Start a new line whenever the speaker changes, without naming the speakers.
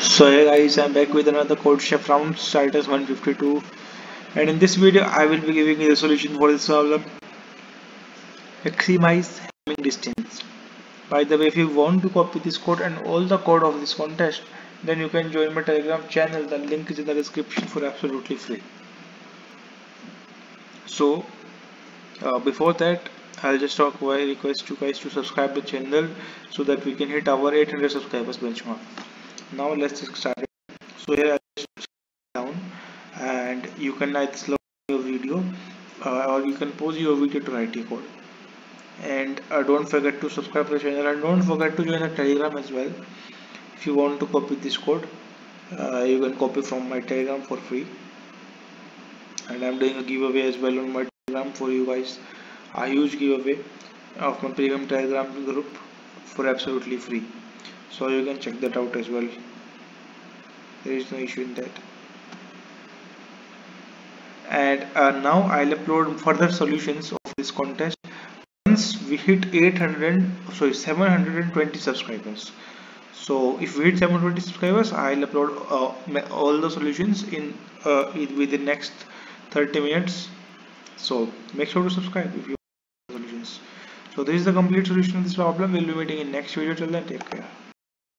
So hey guys, I'm back with another CodeChef round Starters 152 and in this video I will be giving you the solution for this problem. Maximize Hamming distance. By the way if you want to copy this code and all the code of this contest then you can join my telegram channel. The link is in the description for absolutely free. So uh, before that I'll just talk why I request you guys to subscribe the channel so that we can hit our 800 subscribers benchmark now let's start it so here I down and you can either slow your video uh, or you can pause your video to write your code. And uh, don't forget to subscribe to the channel and don't forget to join the telegram as well. If you want to copy this code uh, you can copy from my telegram for free. And I'm doing a giveaway as well on my telegram for you guys. A huge giveaway of my premium telegram group for absolutely free so you can check that out as well. There is no issue in that. And uh, now I'll upload further solutions of this contest. Once we hit 800 sorry 720 subscribers. So if we hit 720 subscribers I'll upload uh, all the solutions in uh, within next 30 minutes. So make sure to subscribe if you want solutions. So this is the complete solution of this problem. We'll be meeting in next video. Till then take care